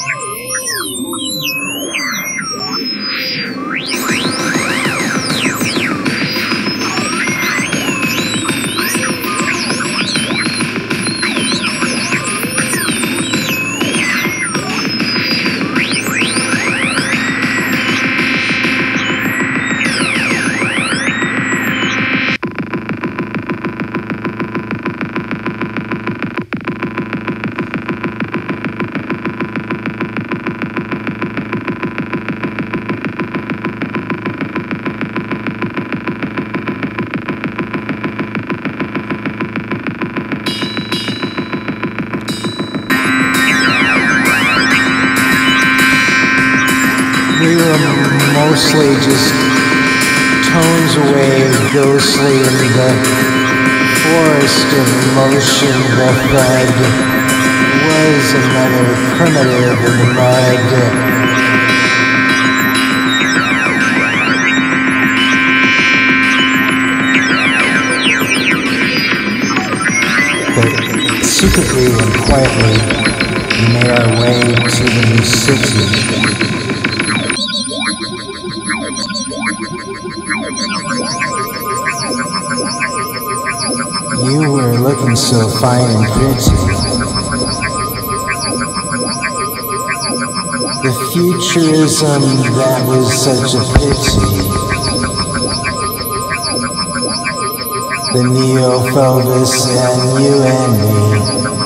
Were mostly just tones away, ghostly in the forest of motion. The thud was another primitive in the mud. But secretly and quietly, we made our way to the new city. You were looking so fine and pretty. The futurism that was such a pity. The Neo and you and me.